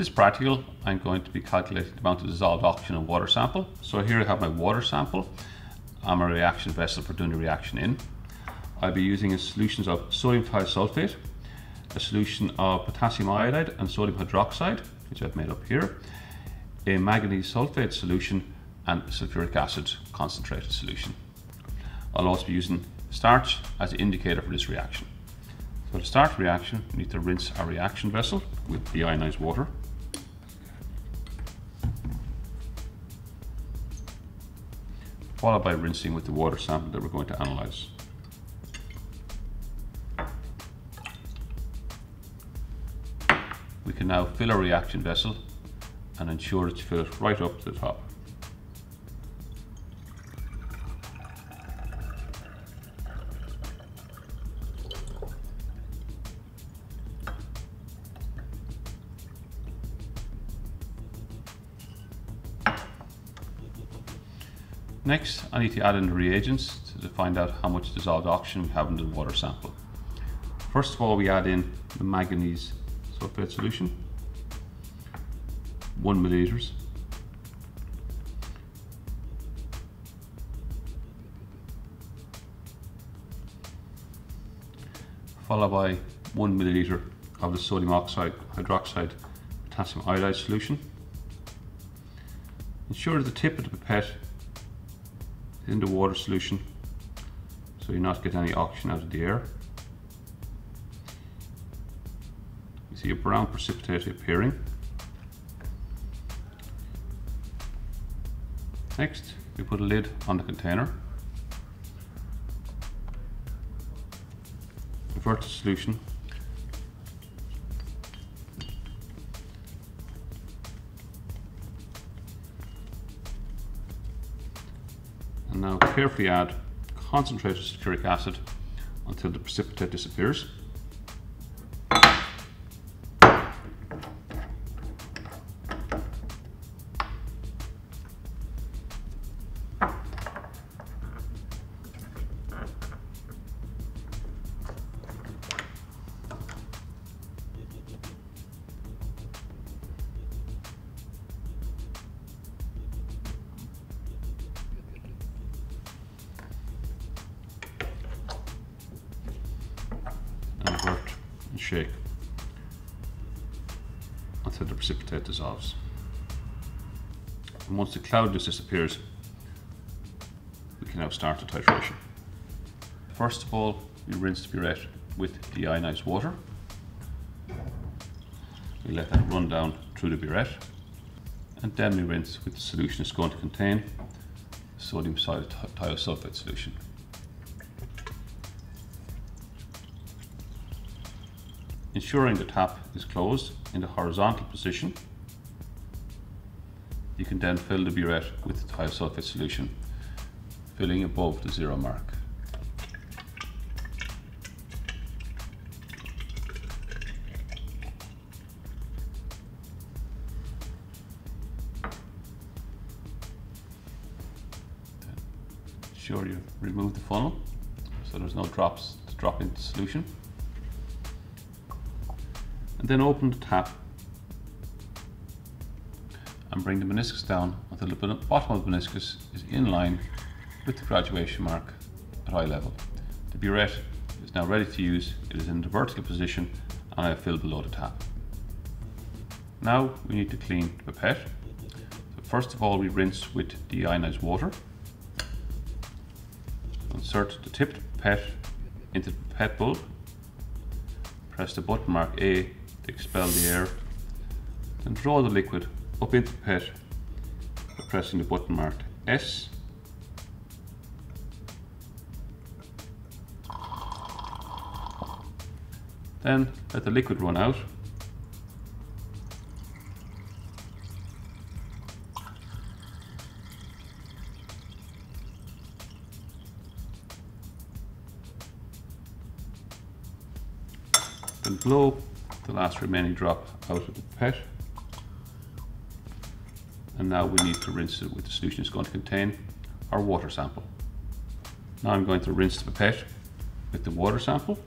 this practical, I'm going to be calculating the amount of dissolved oxygen in water sample. So here I have my water sample. I'm a reaction vessel for doing the reaction in. I'll be using solutions of sodium thiosulfate, a solution of potassium iodide and sodium hydroxide, which I've made up here, a manganese sulfate solution and sulfuric acid concentrated solution. I'll also be using starch as the indicator for this reaction. So to start the reaction, we need to rinse our reaction vessel with deionized water. Followed by rinsing with the water sample that we're going to analyze. We can now fill our reaction vessel and ensure it's filled right up to the top. Next, I need to add in the reagents to find out how much dissolved oxygen we have in the water sample. First of all, we add in the manganese sulfate solution, one milliliters. Followed by one milliliter of the sodium oxide hydroxide potassium iodide solution. Ensure the tip of the pipette in the water solution so you're not getting any oxygen out of the air. You see a brown precipitate appearing. Next, we put a lid on the container. Divert the solution carefully add concentrated sulfuric acid until the precipitate disappears. And shake until the precipitate dissolves. And once the cloudiness disappears, we can now start the titration. First of all, we rinse the burette with deionized water. We let that run down through the burette. And then we rinse with the solution it's going to contain, sodium thiosulfate solution. Ensuring the tap is closed in the horizontal position. You can then fill the burette with the thiosulfate solution, filling above the zero mark. Sure you remove the funnel so there's no drops to drop into solution and then open the tap and bring the meniscus down until the bottom of the meniscus is in line with the graduation mark at eye level. The burette is now ready to use. It is in the vertical position and I have filled below the tap. Now we need to clean the pipette. So first of all we rinse with deionized water. Insert the tipped pipette into the pipette bulb. Press the button mark A expel the air. Then draw the liquid up into the pit by pressing the button marked S. Then let the liquid run out. Then blow the last remaining drop out of the pipette. And now we need to rinse it with the solution it's going to contain our water sample. Now I'm going to rinse the pipette with the water sample.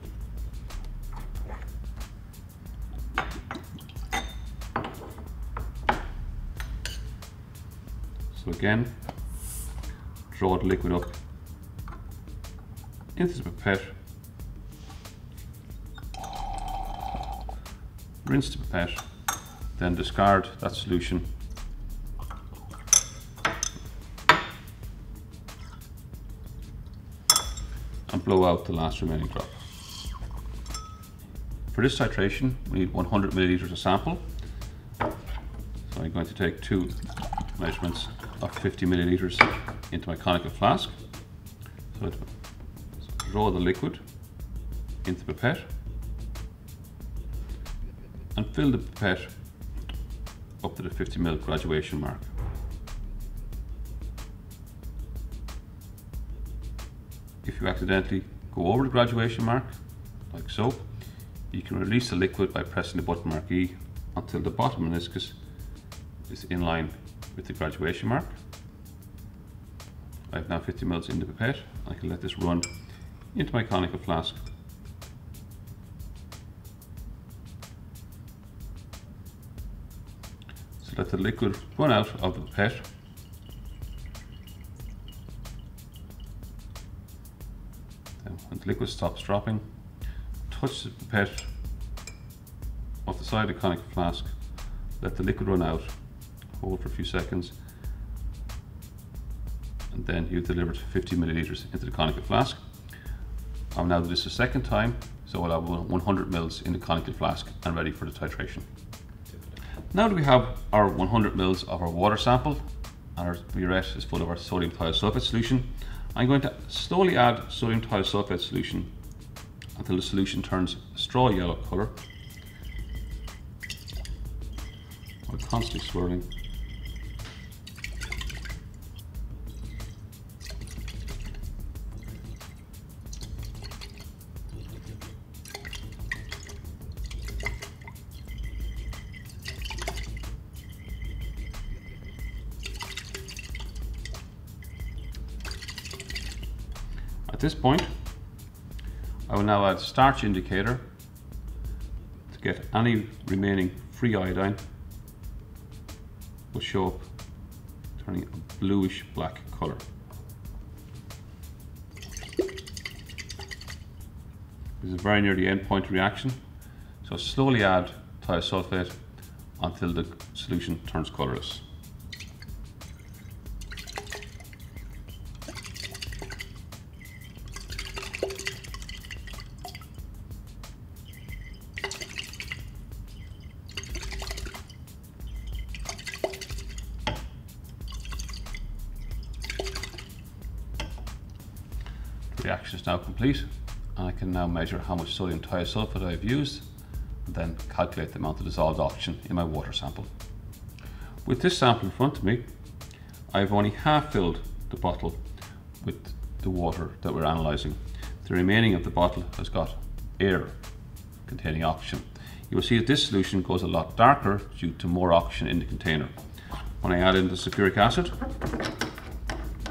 So again, draw the liquid up into the pipette rinse the pipette, then discard that solution and blow out the last remaining drop. For this titration, we need 100 milliliters of sample. So I'm going to take two measurements of 50 milliliters into my conical flask. So draw the liquid into the pipette and fill the pipette up to the 50 ml graduation mark. If you accidentally go over the graduation mark, like so, you can release the liquid by pressing the button mark E until the bottom meniscus is in line with the graduation mark. I have now 50 ml in the pipette. I can let this run into my conical flask. Let the liquid run out of the pipette. Then when the liquid stops dropping, touch the pipette off the side of the conical flask, let the liquid run out, hold for a few seconds, and then you've delivered 50 milliliters into the conical flask. I'll now do this a second time, so I'll have 100 mils in the conical flask and ready for the titration. Now that we have our 100 mils of our water sample and our burette is full of our sodium thiosulfate solution, I'm going to slowly add sodium thiosulfate solution until the solution turns straw yellow colour. While constantly swirling this point, I will now add starch indicator to get any remaining free iodine will show up turning a bluish black colour. This is very near the end point reaction, so slowly add thiosulfate until the solution turns colourless. Is now complete and I can now measure how much sodium thiosulfate I've used and then calculate the amount of dissolved oxygen in my water sample. With this sample in front of me, I've only half filled the bottle with the water that we're analysing. The remaining of the bottle has got air containing oxygen. You will see that this solution goes a lot darker due to more oxygen in the container. When I add in the sulfuric acid,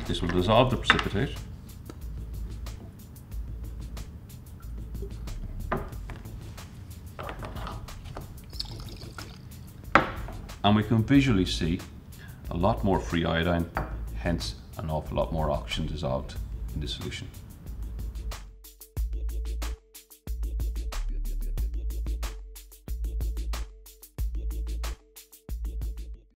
this will dissolve the precipitate and we can visually see a lot more free iodine, hence an awful lot more oxygen dissolved in the solution.